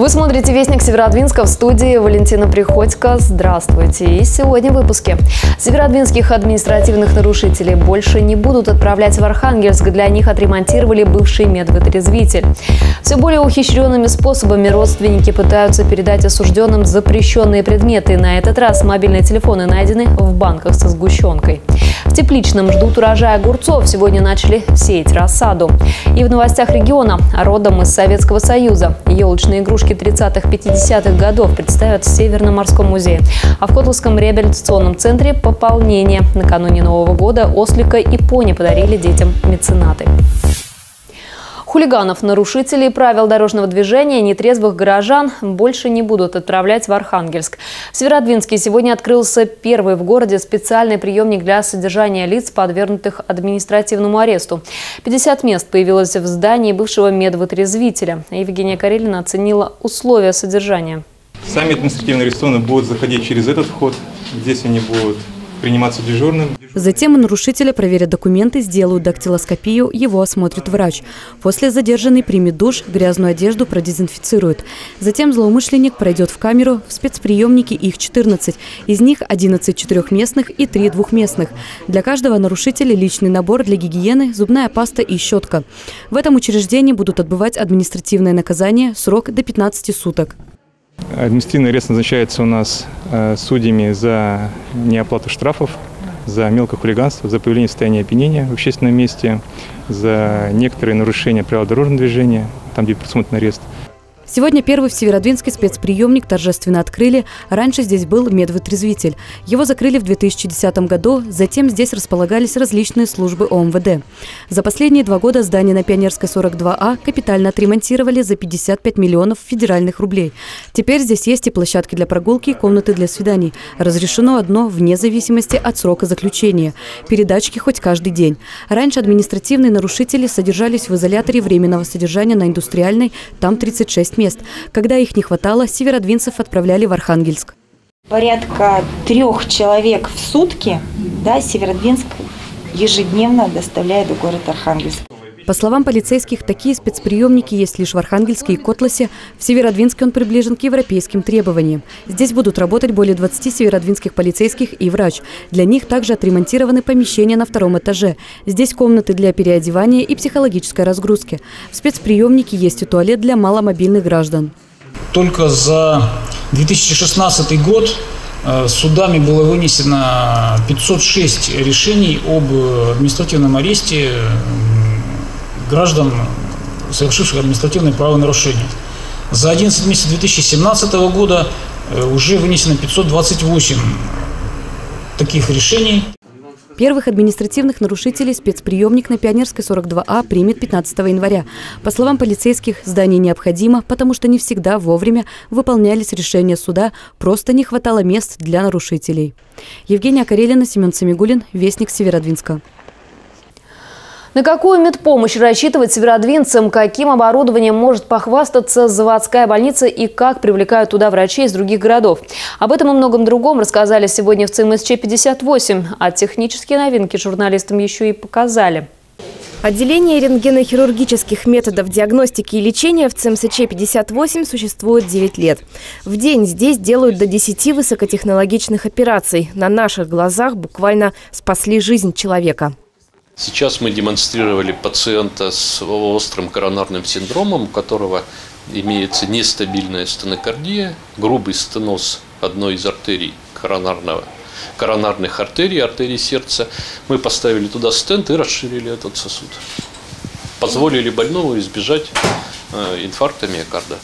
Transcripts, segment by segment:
Вы смотрите «Вестник Северодвинска» в студии Валентина Приходько. Здравствуйте. И сегодня в выпуске. Северодвинских административных нарушителей больше не будут отправлять в Архангельск. Для них отремонтировали бывший медвытрезвитель. Все более ухищренными способами родственники пытаются передать осужденным запрещенные предметы. На этот раз мобильные телефоны найдены в банках со сгущенкой. В Тепличном ждут урожая огурцов. Сегодня начали сеять рассаду. И в новостях региона родом из Советского Союза. Елочные игрушки 30-50-х годов представят в Северном морском музее. А в Котловском реабилитационном центре пополнение. Накануне Нового года ослика и пони подарили детям меценаты. Хулиганов, нарушителей правил дорожного движения, нетрезвых горожан больше не будут отправлять в Архангельск. В Северодвинске сегодня открылся первый в городе специальный приемник для содержания лиц, подвергнутых административному аресту. 50 мест появилось в здании бывшего медвытрезвителя. Евгения Карелина оценила условия содержания. Сами административные арестованные будут заходить через этот вход. Здесь они будут приниматься дежурным. Затем нарушителя проверят документы, сделают дактилоскопию, его осмотрит врач. После задержанный примет душ, грязную одежду продезинфицируют. Затем злоумышленник пройдет в камеру, в спецприемнике их 14. Из них 11 четырехместных и 3 двухместных. Для каждого нарушителя личный набор для гигиены, зубная паста и щетка. В этом учреждении будут отбывать административное наказание, срок до 15 суток. Административный арест назначается у нас э, судьями за неоплату штрафов, за мелкое хулиганство, за появление состояния опьянения в общественном месте, за некоторые нарушения правил дорожного движения, там, где предусмотрен арест – Сегодня первый в Северодвинске спецприемник торжественно открыли. Раньше здесь был медвытрезвитель. Его закрыли в 2010 году, затем здесь располагались различные службы ОМВД. За последние два года здание на Пионерской 42А капитально отремонтировали за 55 миллионов федеральных рублей. Теперь здесь есть и площадки для прогулки, и комнаты для свиданий. Разрешено одно вне зависимости от срока заключения. Передачки хоть каждый день. Раньше административные нарушители содержались в изоляторе временного содержания на Индустриальной, там 36 мест. Когда их не хватало, северодвинцев отправляли в Архангельск. Порядка трех человек в сутки да, Северодвинск ежедневно доставляет в город Архангельск. По словам полицейских, такие спецприемники есть лишь в Архангельске и Котласе. В Северодвинске он приближен к европейским требованиям. Здесь будут работать более 20 северодвинских полицейских и врач. Для них также отремонтированы помещения на втором этаже. Здесь комнаты для переодевания и психологической разгрузки. В спецприемнике есть и туалет для маломобильных граждан. Только за 2016 год э, судами было вынесено 506 решений об административном аресте граждан, совершивших административные правонарушения. За 11 месяцев 2017 года э, уже вынесено 528 таких решений. Первых административных нарушителей спецприемник на Пионерской 42А примет 15 января. По словам полицейских, здание необходимо, потому что не всегда вовремя выполнялись решения суда, просто не хватало мест для нарушителей. Евгения Карелина, Семен Самигулин, Вестник Северодвинска. На какую медпомощь рассчитывать северодвинцам, каким оборудованием может похвастаться заводская больница и как привлекают туда врачей из других городов? Об этом и многом другом рассказали сегодня в ЦМСЧ-58, а технические новинки журналистам еще и показали. Отделение рентгенохирургических методов диагностики и лечения в ЦМСЧ-58 существует 9 лет. В день здесь делают до 10 высокотехнологичных операций. На наших глазах буквально спасли жизнь человека. Сейчас мы демонстрировали пациента с острым коронарным синдромом, у которого имеется нестабильная стенокардия, грубый стеноз одной из артерий коронарного, коронарных артерий, артерий сердца. Мы поставили туда стенд и расширили этот сосуд. Позволили больному избежать э, инфаркта миокарда.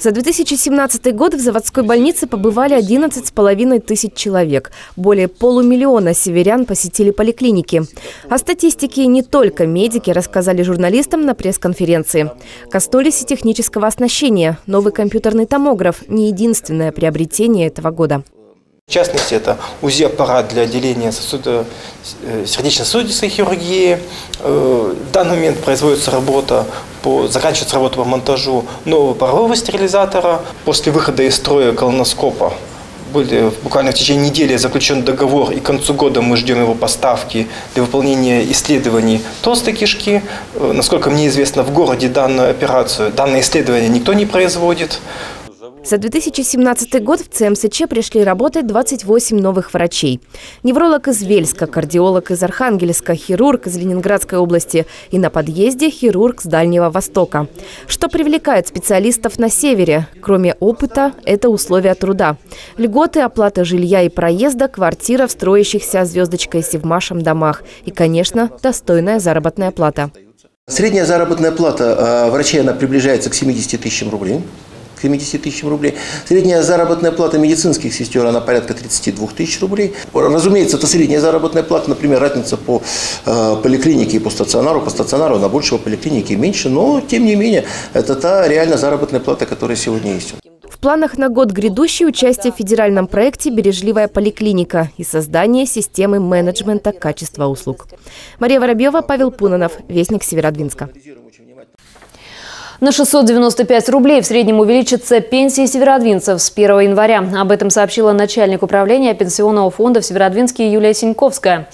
За 2017 год в заводской больнице побывали 11,5 тысяч человек. Более полумиллиона северян посетили поликлиники. О статистике не только медики рассказали журналистам на пресс-конференции. Коснулись и технического оснащения. Новый компьютерный томограф – не единственное приобретение этого года. В частности, это УЗИ-аппарат для отделения сосуда, э, сердечно-сосудистой хирургии. Э, в данный момент производится работа, по, заканчивается работа по монтажу нового парового стерилизатора. После выхода из строя колоноскопа были буквально в течение недели заключен договор, и к концу года мы ждем его поставки для выполнения исследований толстой кишки. Э, насколько мне известно, в городе данную операцию, данное исследование никто не производит. За 2017 год в ЦМСЧ пришли работать 28 новых врачей. Невролог из Вельска, кардиолог из Архангельска, хирург из Ленинградской области и на подъезде хирург с Дальнего Востока. Что привлекает специалистов на севере? Кроме опыта, это условия труда. Льготы, оплата жилья и проезда, квартира в строящихся звездочкой Севмашем домах и, конечно, достойная заработная плата. Средняя заработная плата э, врачей она приближается к 70 тысячам рублей к 70 тысячам рублей. Средняя заработная плата медицинских сестер, она порядка 32 тысяч рублей. Разумеется, это средняя заработная плата, например, разница по э, поликлинике и по стационару. По стационару она больше, по поликлинике меньше, но, тем не менее, это та реально заработная плата, которая сегодня есть. В планах на год грядущий участие в федеральном проекте «Бережливая поликлиника» и создание системы менеджмента качества услуг. Мария Воробьева, Павел Пунанов, Вестник Северодвинска. На 695 рублей в среднем увеличится пенсии северодвинцев с 1 января. Об этом сообщила начальник управления Пенсионного фонда в Северодвинске Юлия Синьковская.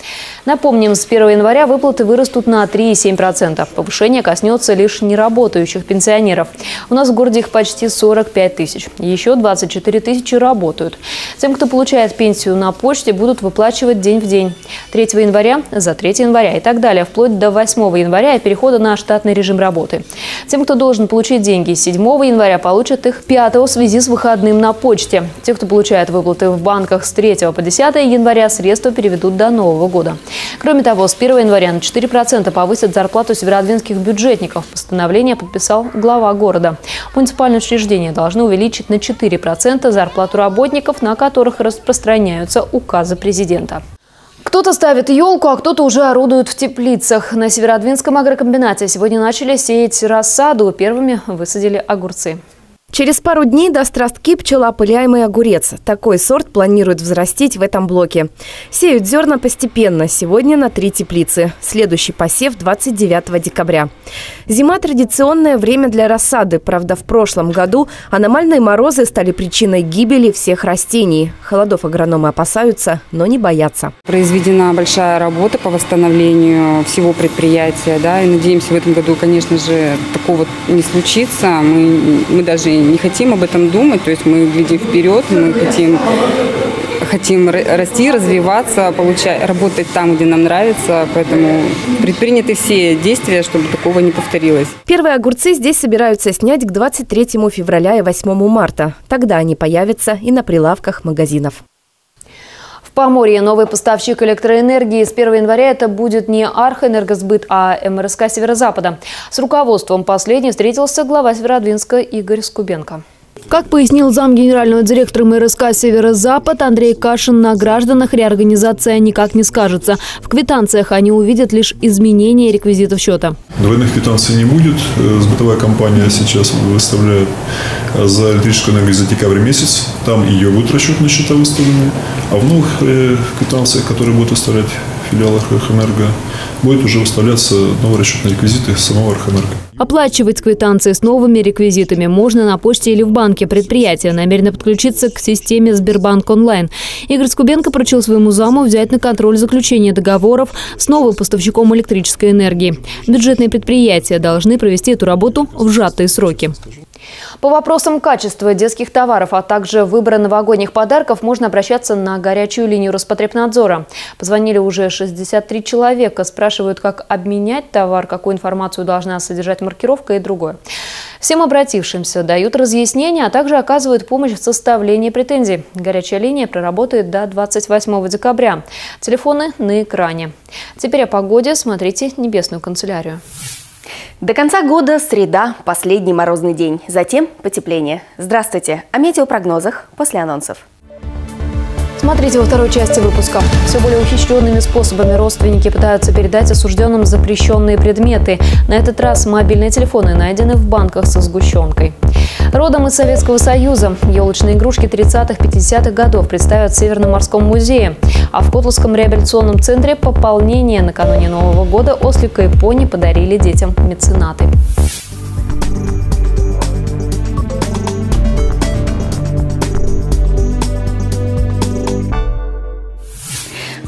Напомним, с 1 января выплаты вырастут на 3,7%. Повышение коснется лишь неработающих пенсионеров. У нас в городе их почти 45 тысяч. Еще 24 тысячи работают. Тем, кто получает пенсию на почте, будут выплачивать день в день. 3 января за 3 января и так далее, вплоть до 8 января и перехода на штатный режим работы. Тем, кто должен должен получить деньги 7 января, получат их 5 в связи с выходным на почте. Те, кто получает выплаты в банках с 3 по 10 января, средства переведут до Нового года. Кроме того, с 1 января на 4% повысят зарплату северодвинских бюджетников. Постановление подписал глава города. Муниципальные учреждения должны увеличить на 4% зарплату работников, на которых распространяются указы президента. Кто-то ставит елку, а кто-то уже орудует в теплицах. На Северодвинском агрокомбинате сегодня начали сеять рассаду. Первыми высадили огурцы. Через пару дней даст ростки пчелоопыляемый огурец. Такой сорт планируют взрастить в этом блоке. Сеют зерна постепенно. Сегодня на три теплицы. Следующий посев 29 декабря. Зима – традиционное время для рассады. Правда, в прошлом году аномальные морозы стали причиной гибели всех растений. Холодов агрономы опасаются, но не боятся. Произведена большая работа по восстановлению всего предприятия. Да, и надеемся, в этом году, конечно же, такого не случится. Мы, мы даже не хотим об этом думать, то есть мы глядим вперед, мы хотим хотим расти, развиваться, получать, работать там, где нам нравится. Поэтому предприняты все действия, чтобы такого не повторилось. Первые огурцы здесь собираются снять к 23 февраля и 8 марта. Тогда они появятся и на прилавках магазинов. Поморье новый поставщик электроэнергии с 1 января это будет не Архэнергосбыт, а МРСК Северо-Запада. С руководством последней встретился глава Северодвинска Игорь Скубенко. Как пояснил зам генерального директора МРСК «Северо-Запад» Андрей Кашин, на гражданах реорганизация никак не скажется. В квитанциях они увидят лишь изменение реквизитов счета. Двойных квитанций не будет. Э, сбытовая компания сейчас выставляет э, за электрическую энергию за декабрь месяц. Там ее будут расчетные счета выставлены. А в новых э, квитанциях, которые будут выставлять филиалах Архэнерго, будет уже выставляться новые расчетные реквизиты самого Архэнерго. Оплачивать квитанции с новыми реквизитами можно на почте или в банке. Предприятие намерено подключиться к системе Сбербанк онлайн. Игорь Скубенко поручил своему заму взять на контроль заключение договоров с новым поставщиком электрической энергии. Бюджетные предприятия должны провести эту работу в сжатые сроки. По вопросам качества детских товаров, а также выбора новогодних подарков можно обращаться на горячую линию Роспотребнадзора. Позвонили уже 63 человека, спрашивают, как обменять товар, какую информацию должна содержать маркировка и другое. Всем обратившимся дают разъяснения, а также оказывают помощь в составлении претензий. Горячая линия проработает до 28 декабря. Телефоны на экране. Теперь о погоде смотрите «Небесную канцелярию». До конца года среда – последний морозный день, затем потепление. Здравствуйте! О метеопрогнозах после анонсов. Смотрите во второй части выпуска. Все более ухищренными способами родственники пытаются передать осужденным запрещенные предметы. На этот раз мобильные телефоны найдены в банках со сгущенкой. Родом из Советского Союза елочные игрушки 30-50-х годов представят в Северном морском музее. А в Котловском реабилитационном центре пополнение накануне Нового года ослика и пони подарили детям меценаты.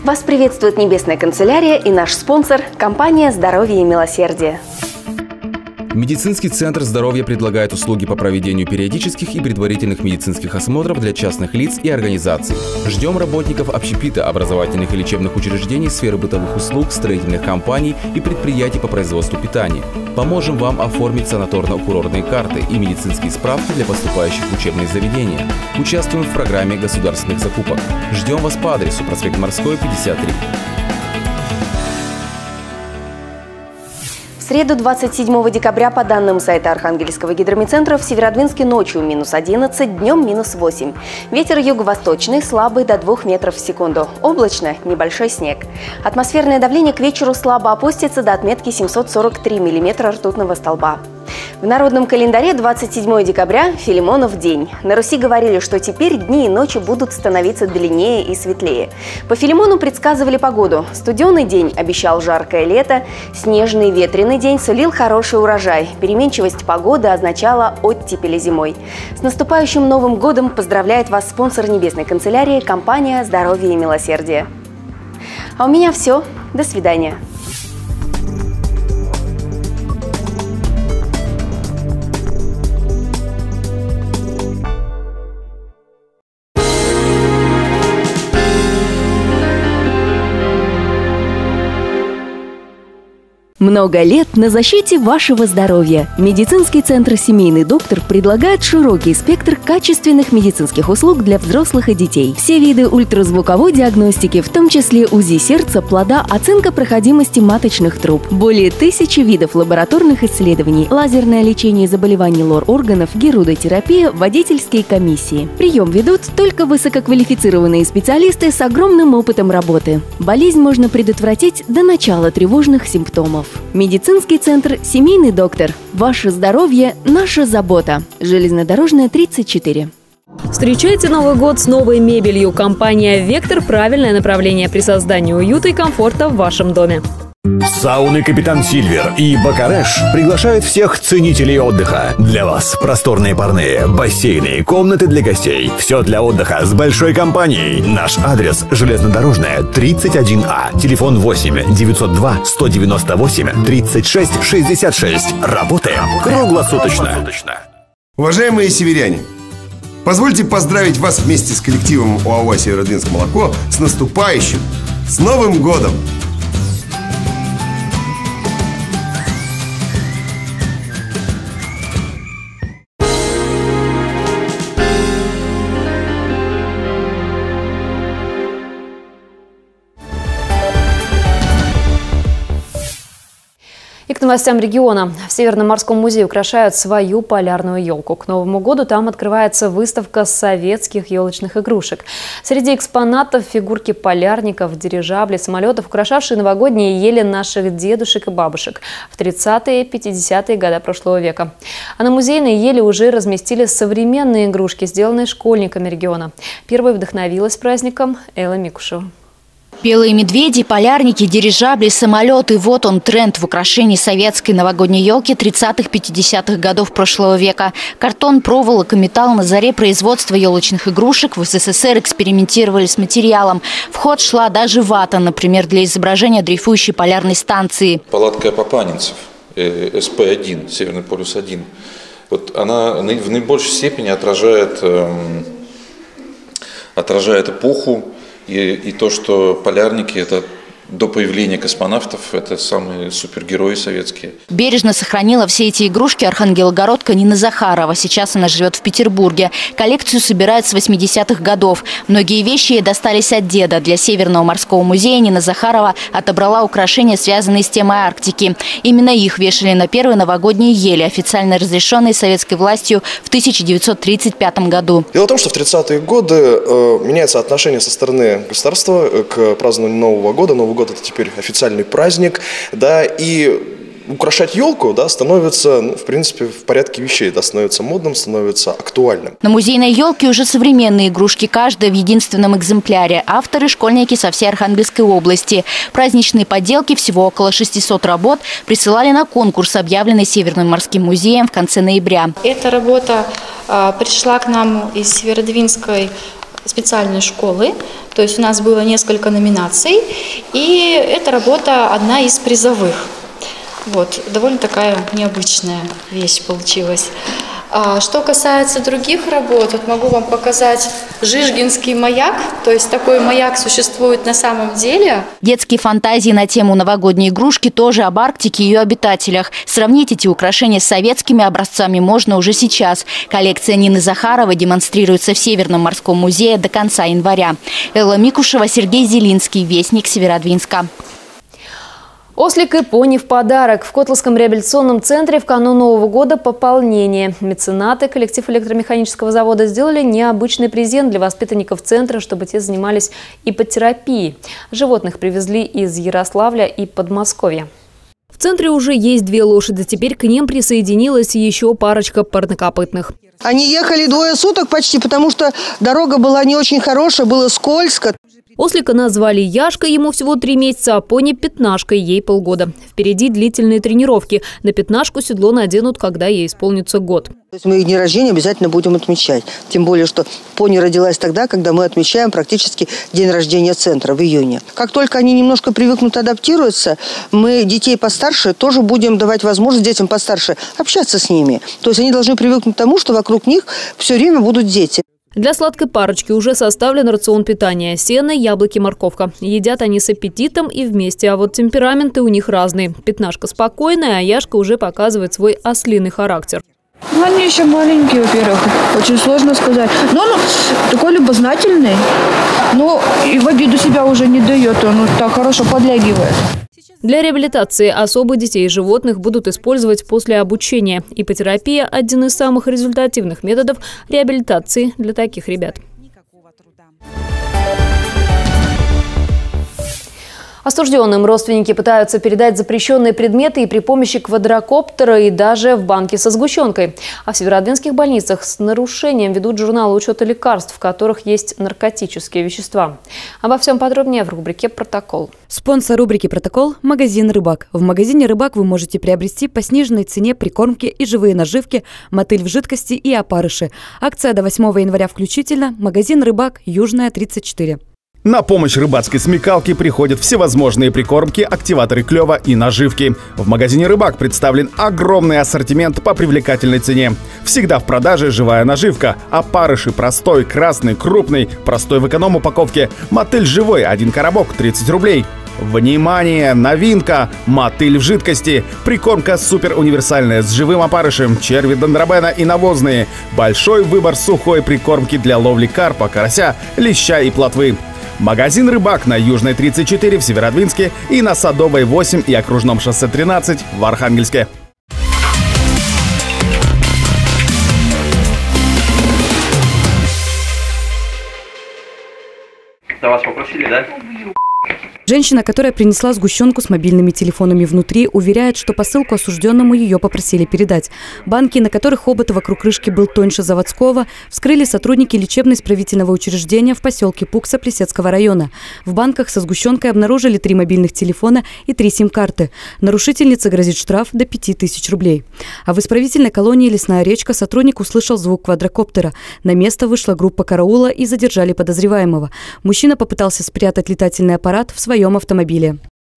Вас приветствует Небесная канцелярия и наш спонсор – компания «Здоровье и милосердие». Медицинский центр здоровья предлагает услуги по проведению периодических и предварительных медицинских осмотров для частных лиц и организаций. Ждем работников общепита, образовательных и лечебных учреждений, сферы бытовых услуг, строительных компаний и предприятий по производству питания. Поможем вам оформить санаторно-курортные карты и медицинские справки для поступающих в учебные заведения. Участвуем в программе государственных закупок. Ждем вас по адресу проспект Морской, 53. Среду 27 декабря по данным сайта Архангельского гидромедцентра в Северодвинске ночью минус 11, днем минус 8. Ветер юго-восточный, слабый до 2 метров в секунду. Облачно, небольшой снег. Атмосферное давление к вечеру слабо опустится до отметки 743 миллиметра ртутного столба. В народном календаре 27 декабря – Филимонов день. На Руси говорили, что теперь дни и ночи будут становиться длиннее и светлее. По Филимону предсказывали погоду. Студеный день обещал жаркое лето, снежный ветреный день сулил хороший урожай. Переменчивость погоды означала оттепели зимой. С наступающим Новым годом поздравляет вас спонсор Небесной канцелярии – компания «Здоровье и милосердие». А у меня все. До свидания. Много лет на защите вашего здоровья. Медицинский центр «Семейный доктор» предлагает широкий спектр качественных медицинских услуг для взрослых и детей. Все виды ультразвуковой диагностики, в том числе УЗИ сердца, плода, оценка проходимости маточных труб. Более тысячи видов лабораторных исследований, лазерное лечение заболеваний лор-органов, герудотерапия, водительские комиссии. Прием ведут только высококвалифицированные специалисты с огромным опытом работы. Болезнь можно предотвратить до начала тревожных симптомов. Медицинский центр «Семейный доктор». Ваше здоровье – наша забота. Железнодорожная, 34. Встречайте Новый год с новой мебелью. Компания «Вектор» – правильное направление при создании уюта и комфорта в вашем доме. Сауны «Капитан Сильвер» и «Бакареш» приглашают всех ценителей отдыха. Для вас просторные парные, бассейны, комнаты для гостей. Все для отдыха с большой компанией. Наш адрес – железнодорожная, 31А. Телефон 8 902 198 36 66. Работаем круглосуточно. Уважаемые северяне, позвольте поздравить вас вместе с коллективом ОАО «Северодвинск молоко» с наступающим, с Новым годом! Новостям региона. В Северном морском музее украшают свою полярную елку. К Новому году там открывается выставка советских елочных игрушек. Среди экспонатов фигурки полярников, дирижабли, самолетов, украшавшие новогодние ели наших дедушек и бабушек в 30-е и 50-е годы прошлого века. А на музейной еле уже разместили современные игрушки, сделанные школьниками региона. Первой вдохновилась праздником Элла Микушева. Белые медведи, полярники, дирижабли, самолеты – вот он тренд в украшении советской новогодней елки 30-50-х годов прошлого века. Картон, проволока, металл на заре производства елочных игрушек в СССР экспериментировали с материалом. В ход шла даже вата, например, для изображения дрейфующей полярной станции. Палатка Папанинцев, э, СП-1, Северный полюс-1. Вот она в наибольшей степени отражает, эм, отражает эпоху, и, и то, что полярники это до появления космонавтов это самые супергерои советские. Бережно сохранила все эти игрушки архангелогородка Нина Захарова. Сейчас она живет в Петербурге. Коллекцию собирает с 80-х годов. Многие вещи ей достались от деда. Для Северного морского музея Нина Захарова отобрала украшения, связанные с темой Арктики. Именно их вешали на первые новогодние ели, официально разрешенные советской властью в 1935 году. Дело в том, что в 30-е годы э, меняется отношение со стороны государства к празднованию Нового года. Новый год это теперь официальный праздник, да, и украшать елку, да, становится, ну, в принципе, в порядке вещей, да, становится модным, становится актуальным. На музейной елке уже современные игрушки, каждая в единственном экземпляре. Авторы – школьники со всей Архангельской области. Праздничные поделки, всего около 600 работ, присылали на конкурс, объявленный Северным морским музеем в конце ноября. Эта работа э, пришла к нам из Северодвинской специальной школы, то есть у нас было несколько номинаций, и эта работа одна из призовых. Вот, довольно такая необычная вещь получилась. А что касается других работ, вот могу вам показать Жижгинский маяк. То есть такой маяк существует на самом деле. Детские фантазии на тему новогодней игрушки тоже об Арктике и ее обитателях. Сравнить эти украшения с советскими образцами можно уже сейчас. Коллекция Нины Захаровой демонстрируется в Северном морском музее до конца января. Элла Микушева, Сергей Зелинский, Вестник Северодвинска. Ослик и пони в подарок. В Котловском реабилитационном центре в канун Нового года пополнение. Меценаты, коллектив электромеханического завода сделали необычный презент для воспитанников центра, чтобы те занимались ипотерапией. Животных привезли из Ярославля и Подмосковья. В центре уже есть две лошади. Теперь к ним присоединилась еще парочка парнокопытных. Они ехали двое суток почти, потому что дорога была не очень хорошая, было скользко. Ослика назвали Яшка, ему всего три месяца, а пони Пятнашкой, ей полгода. Впереди длительные тренировки. На Пятнашку седло наденут, когда ей исполнится год. То есть мы их день рождения обязательно будем отмечать. Тем более, что пони родилась тогда, когда мы отмечаем практически день рождения центра в июне. Как только они немножко привыкнут, адаптируются, мы детей постарше тоже будем давать возможность детям постарше общаться с ними. То есть они должны привыкнуть к тому, что вокруг них все время будут дети. Для сладкой парочки уже составлен рацион питания. Сено, яблоки, морковка. Едят они с аппетитом и вместе, а вот темпераменты у них разные. Пятнашка спокойная, а Яшка уже показывает свой ослиный характер. Ну, они еще маленькие, во-первых. Очень сложно сказать. Но он такой любознательный. Но и в обиду себя уже не дает. Он так хорошо подлягивает. Для реабилитации особых детей и животных будут использовать после обучения. Ипотерапия – один из самых результативных методов реабилитации для таких ребят. Осужденным родственники пытаются передать запрещенные предметы и при помощи квадрокоптера, и даже в банке со сгущенкой. А в северодвинских больницах с нарушением ведут журнал учета лекарств, в которых есть наркотические вещества. Обо всем подробнее в рубрике «Протокол». Спонсор рубрики «Протокол» – магазин «Рыбак». В магазине «Рыбак» вы можете приобрести по сниженной цене прикормки и живые наживки, мотыль в жидкости и опарыши. Акция до 8 января включительно. Магазин «Рыбак», Южная, 34. На помощь рыбацкой смекалке приходят всевозможные прикормки, активаторы клёва и наживки. В магазине «Рыбак» представлен огромный ассортимент по привлекательной цене. Всегда в продаже живая наживка, опарыши простой, красный, крупный, простой в эконом-упаковке, мотыль живой, один коробок, 30 рублей. Внимание! Новинка! Мотыль в жидкости. Прикормка супер универсальная с живым опарышем, черви дендробена и навозные. Большой выбор сухой прикормки для ловли карпа, карася, леща и плотвы. Магазин «Рыбак» на Южной 34 в Северодвинске и на Садовой 8 и окружном шоссе 13 в Архангельске. За вас попросили, да? Женщина, которая принесла сгущенку с мобильными телефонами внутри, уверяет, что посылку осужденному ее попросили передать. Банки, на которых обод вокруг крышки был тоньше заводского, вскрыли сотрудники лечебно-исправительного учреждения в поселке Пукса Плесецкого района. В банках со сгущенкой обнаружили три мобильных телефона и три сим-карты. Нарушительнице грозит штраф до 5000 рублей. А в исправительной колонии «Лесная речка» сотрудник услышал звук квадрокоптера. На место вышла группа караула и задержали подозреваемого. Мужчина попытался спрятать летательный аппарат в своем автомобиле.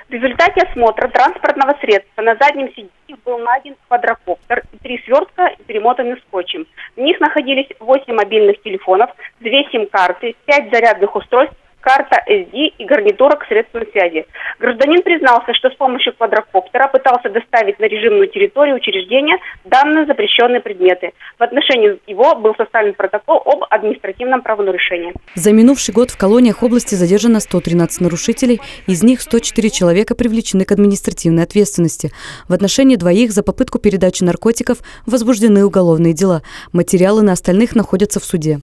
В результате осмотра транспортного средства на заднем сиденье был найден квадрокоптер три свертка, перемотаны скотчем. В них находились 8 мобильных телефонов, 2 сим-карты, 5 зарядных устройств, карта SD и гарнитура к средствам связи. Гражданин признался, что с помощью квадрокоптера пытался доставить на режимную территорию учреждения данные запрещенные предметы. В отношении его был составлен протокол об административном правонарушении. За минувший год в колониях области задержано 113 нарушителей, из них 104 человека привлечены к административной ответственности. В отношении двоих за попытку передачи наркотиков возбуждены уголовные дела. Материалы на остальных находятся в суде.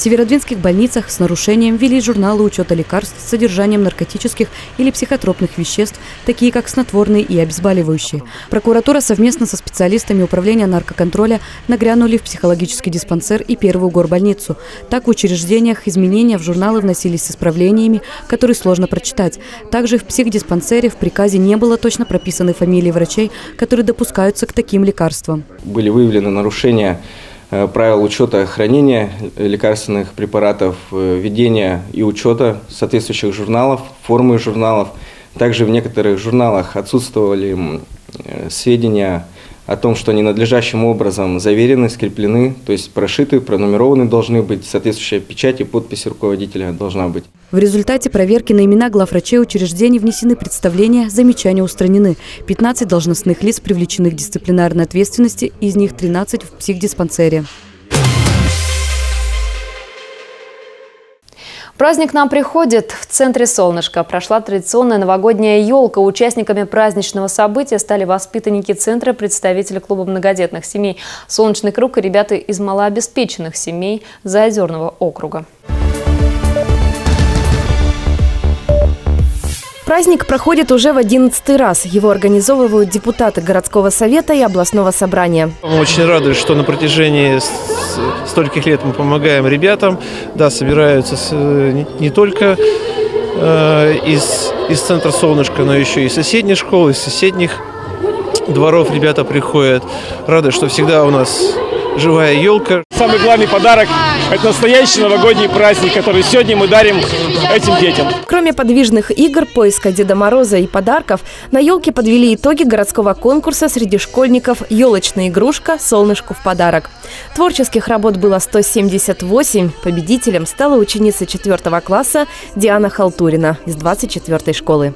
В северодвинских больницах с нарушением ввели журналы учета лекарств с содержанием наркотических или психотропных веществ, такие как снотворные и обезболивающие. Прокуратура совместно со специалистами управления наркоконтроля нагрянули в психологический диспансер и первую горбольницу. Так в учреждениях изменения в журналы вносились с исправлениями, которые сложно прочитать. Также в психдиспансере в приказе не было точно прописаны фамилии врачей, которые допускаются к таким лекарствам. Были выявлены нарушения правил учета хранения лекарственных препаратов, э, ведения и учета соответствующих журналов, формы журналов. Также в некоторых журналах отсутствовали сведения о том, что они надлежащим образом заверены, скреплены, то есть прошиты, пронумерованы должны быть, соответствующая печать и подпись руководителя должна быть. В результате проверки на имена главврачей учреждений внесены представления, замечания устранены. 15 должностных лиц привлечены к дисциплинарной ответственности, из них 13 в психдиспансере. Праздник нам приходит. В центре солнышка прошла традиционная новогодняя елка. Участниками праздничного события стали воспитанники центра, представители клуба многодетных семей «Солнечный круг» и ребята из малообеспеченных семей Заозерного округа. Праздник проходит уже в одиннадцатый раз. Его организовывают депутаты городского совета и областного собрания. Очень рады, что на протяжении стольких лет мы помогаем ребятам. Да, собираются не только э, из, из центра «Солнышко», но еще и из соседних школ, из соседних дворов ребята приходят. Рады, что всегда у нас живая елка. Самый главный подарок – это настоящий новогодний праздник, который сегодня мы дарим этим детям. Кроме подвижных игр, поиска Деда Мороза и подарков, на елке подвели итоги городского конкурса среди школьников «Елочная игрушка. Солнышку в подарок». Творческих работ было 178. Победителем стала ученица 4 класса Диана Халтурина из 24 школы.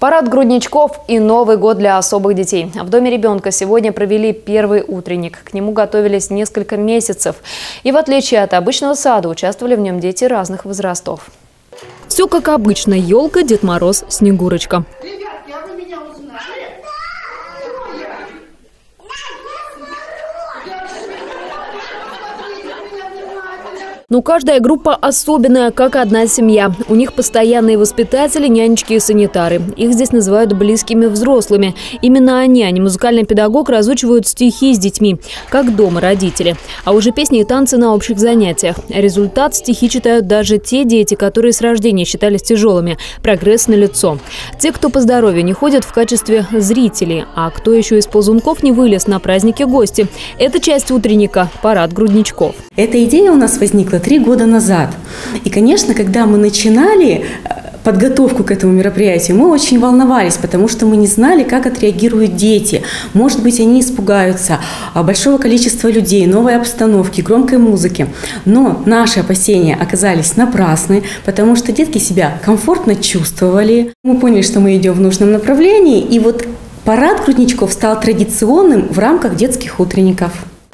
Парад грудничков и Новый год для особых детей. В Доме ребенка сегодня провели первый утренник. К нему готовились несколько месяцев. И в отличие от обычного сада, участвовали в нем дети разных возрастов. Все как обычно. Елка, Дед Мороз, Снегурочка. Но каждая группа особенная, как одна семья. У них постоянные воспитатели, нянечки и санитары. Их здесь называют близкими взрослыми. Именно они, а не музыкальный педагог, разучивают стихи с детьми, как дома родители. А уже песни и танцы на общих занятиях. Результат – стихи читают даже те дети, которые с рождения считались тяжелыми. Прогресс на лицо. Те, кто по здоровью не ходят в качестве зрителей, а кто еще из ползунков не вылез на празднике гости. Это часть утренника – парад грудничков. Эта идея у нас возникла три года назад. И, конечно, когда мы начинали э, подготовку к этому мероприятию, мы очень волновались, потому что мы не знали, как отреагируют дети. Может быть, они испугаются большого количества людей, новой обстановки, громкой музыки. Но наши опасения оказались напрасны, потому что детки себя комфортно чувствовали. Мы поняли, что мы идем в нужном направлении, и вот парад крутничков стал традиционным в рамках детских утренников.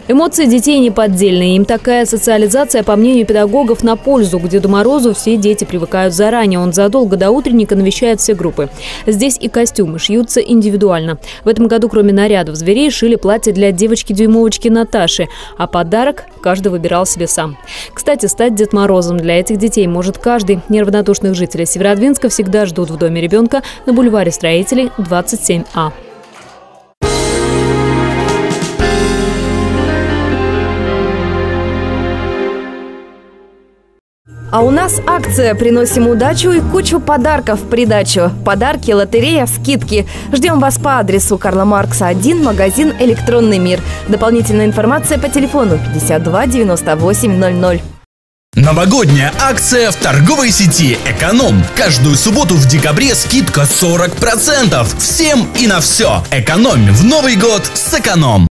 Эмоции детей неподдельные. Им такая социализация, по мнению педагогов, на пользу. К Деду Морозу все дети привыкают заранее. Он задолго до утренника навещает все группы. Здесь и костюмы шьются индивидуально. В этом году, кроме нарядов зверей, шили платье для девочки-дюймовочки Наташи. А подарок каждый выбирал себе сам. Кстати, стать Дед Морозом для этих детей может каждый. Неравнодушных жителей Северодвинска всегда ждут в Доме ребенка на бульваре Строителей 27А. А у нас акция «Приносим удачу» и кучу подарков в придачу. Подарки, лотерея, скидки. Ждем вас по адресу Карла Маркса 1, магазин «Электронный мир». Дополнительная информация по телефону 52 98 00. Новогодняя акция в торговой сети «Эконом». Каждую субботу в декабре скидка 40%. Всем и на все. Экономим в Новый год с «Эконом».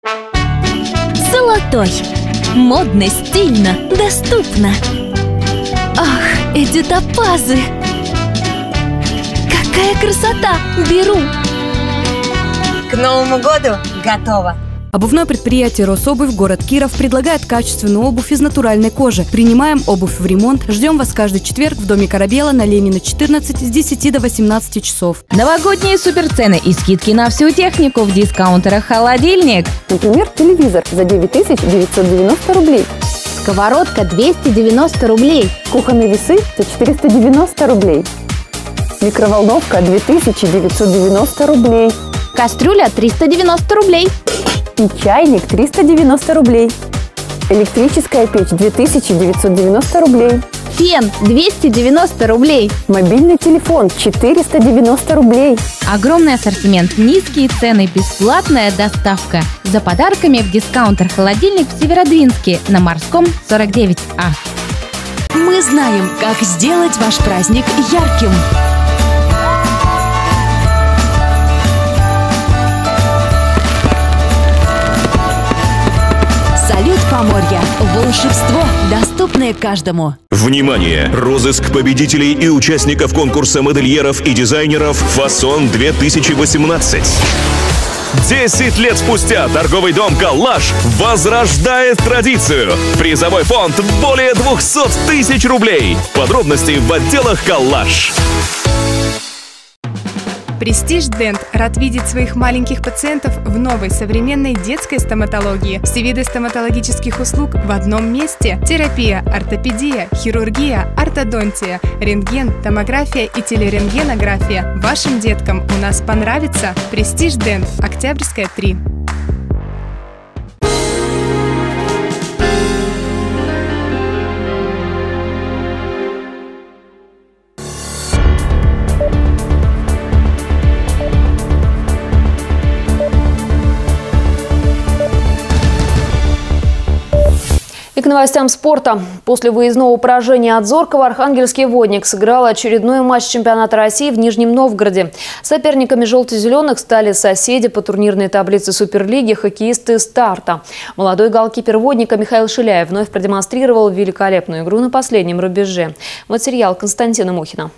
Золотой. Модно, стильно, доступно. Ах, эти топазы! Какая красота! Беру! К Новому году готово! Обувное предприятие «Рособувь» город Киров предлагает качественную обувь из натуральной кожи. Принимаем обувь в ремонт. Ждем вас каждый четверг в Доме Корабела на Ленина 14 с 10 до 18 часов. Новогодние суперцены и скидки на всю технику в дискаунтерах «Холодильник». Например, телевизор за 9990 рублей. Сковородка 290 рублей. Кухонные весы за 490 рублей. Микроволновка 2990 рублей. Кастрюля 390 рублей. И чайник 390 рублей. Электрическая печь 2990 рублей. Фен 290 рублей. Мобильный телефон 490 рублей. Огромный ассортимент, низкие цены, бесплатная доставка. За подарками в дискаунтер «Холодильник» в Северодвинске на Морском 49А. Мы знаем, как сделать ваш праздник ярким. Волшебство, доступное каждому. Внимание! Розыск победителей и участников конкурса модельеров и дизайнеров «Фасон-2018». Десять лет спустя торговый дом «Калаш» возрождает традицию. Призовой фонд более 200 тысяч рублей. Подробности в отделах «Калаш». Престиж Дент рад видеть своих маленьких пациентов в новой современной детской стоматологии. Все виды стоматологических услуг в одном месте. Терапия, ортопедия, хирургия, ортодонтия, рентген, томография и телерентгенография. Вашим деткам у нас понравится. Престиж Дент, Октябрьская 3. И к новостям спорта. После выездного поражения от Зоркова архангельский водник сыграл очередной матч чемпионата России в Нижнем Новгороде. Соперниками желто-зеленых стали соседи по турнирной таблице Суперлиги хоккеисты «Старта». Молодой голкипер водника Михаил Шиляев вновь продемонстрировал великолепную игру на последнем рубеже. Материал Константина Мухина.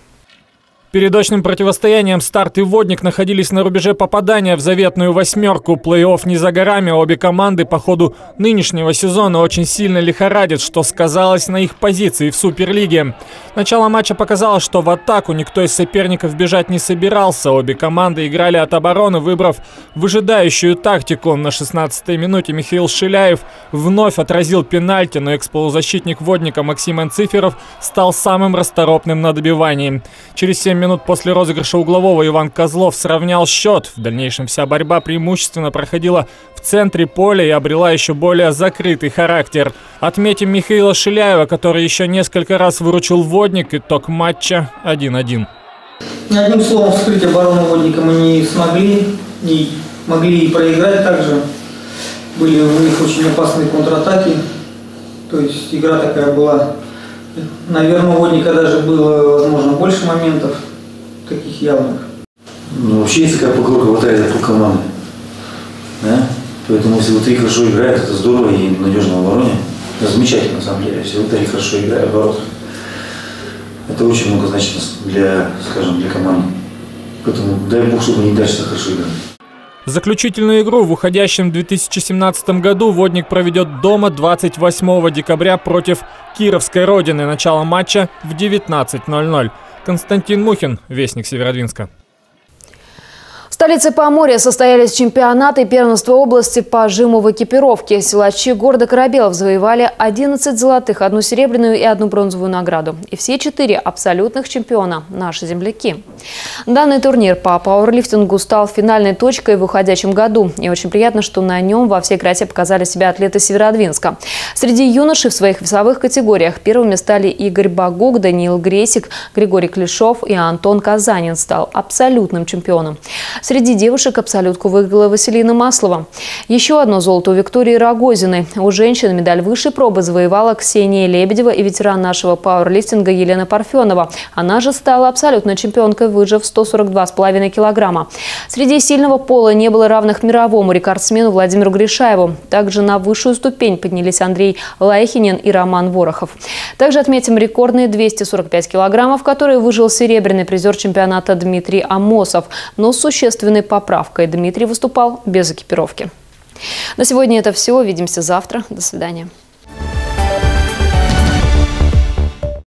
Перед очным противостоянием «Старт» и «Водник» находились на рубеже попадания в заветную восьмерку. Плей-офф не за горами, обе команды по ходу нынешнего сезона очень сильно лихорадят, что сказалось на их позиции в Суперлиге. Начало матча показало, что в атаку никто из соперников бежать не собирался. Обе команды играли от обороны, выбрав выжидающую тактику. На 16-й минуте Михаил Шиляев вновь отразил пенальти, но экс-полузащитник «Водника» Максим Анциферов стал самым расторопным на добивании. Через 7 минут после розыгрыша углового Иван Козлов сравнял счет. В дальнейшем вся борьба преимущественно проходила в центре поля и обрела еще более закрытый характер. Отметим Михаила Шиляева, который еще несколько раз выручил водник. Итог матча 1-1. Одним словом, вскрыть оборону водника мы не смогли. И могли и проиграть также. Были у них очень опасные контратаки. То есть игра такая была. Наверное, у водника даже было, возможно, больше моментов таких явных. Ну, вообще, если как покрой хватает за ту команды. Да? Поэтому, если вот три хорошо играют, это здорово и надежно в обороне. Это замечательно, на самом деле. Если вот три хорошо играют в ворот, это очень много значит для, скажем, для команды. Поэтому дай бог, чтобы они дальше хорошо играли. Заключительную игру в уходящем 2017 году «Водник» проведет дома 28 декабря против Кировской Родины. Начало матча в 19.00. Константин Мухин, Вестник Северодвинска. Столице Поморья состоялись чемпионаты первенства области по жиму в экипировке. Силачи города Корабелов завоевали 11 золотых, одну серебряную и одну бронзовую награду. И все четыре абсолютных чемпиона – наши земляки. Данный турнир по пауэрлифтингу стал финальной точкой в уходящем году. И очень приятно, что на нем во всей красе показали себя атлеты Северодвинска. Среди юношей в своих весовых категориях первыми стали Игорь Багук, Даниил Гресик, Григорий Клешов и Антон Казанин стал абсолютным чемпионом. Среди девушек абсолютку выиграла Василина Маслова. Еще одно золото у Виктории Рогозиной. У женщин медаль высшей пробы завоевала Ксения Лебедева и ветеран нашего пауэрлифтинга Елена Парфенова. Она же стала абсолютной чемпионкой, выжив 142,5 килограмма. Среди сильного пола не было равных мировому рекордсмену Владимиру Гришаеву. Также на высшую ступень поднялись Андрей Лайхинин и Роман Ворохов. Также отметим рекордные 245 килограммов, которые выжил серебряный призер чемпионата Дмитрий Амосов. Но с существенной поправкой Дмитрий выступал без экипировки. На сегодня это все. Увидимся завтра. До свидания.